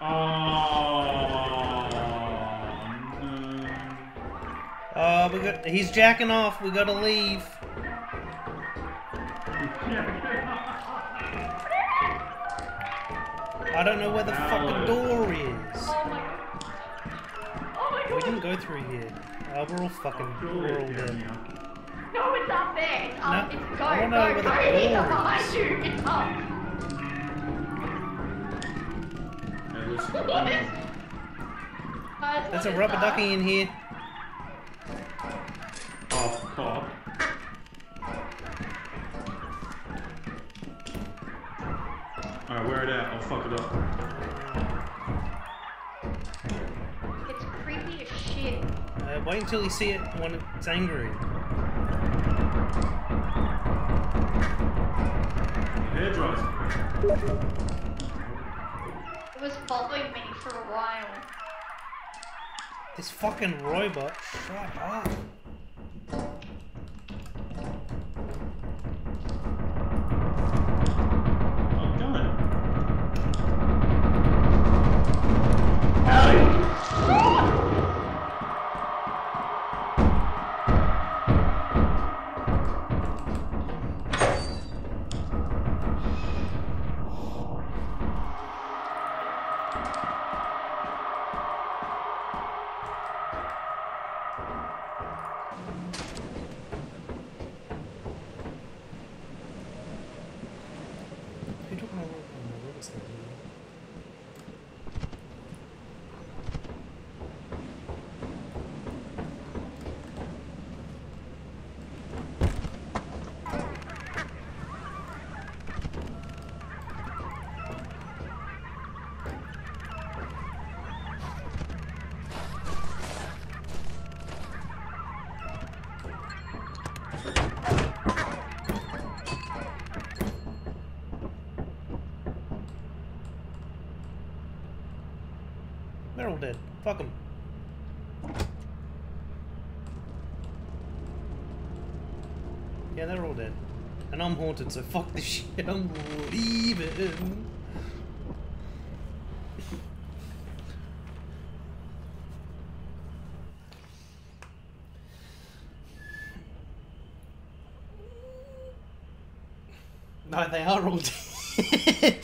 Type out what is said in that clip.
Oh. Uh, we got. He's jacking off. We gotta leave. I don't know where the fucking Alan. door is. Oh my god. Oh We didn't go through here. Uh, we're all fucking. We're all dead. No, it's up there. It's up. No, It's go, I go, don't know go. where the door up behind you. It's up. There's what a rubber that? ducky in here. Oh, fuck. Alright, wear it out. I'll fuck it up. It's creepy as shit. Uh, wait until you see it when it's angry. Hair dries. Me for a while. This fucking robot. Shut up. They're all dead. Fuck them. Yeah, they're all dead. And I'm haunted, so fuck this shit. I'm leaving. No, they are all dead.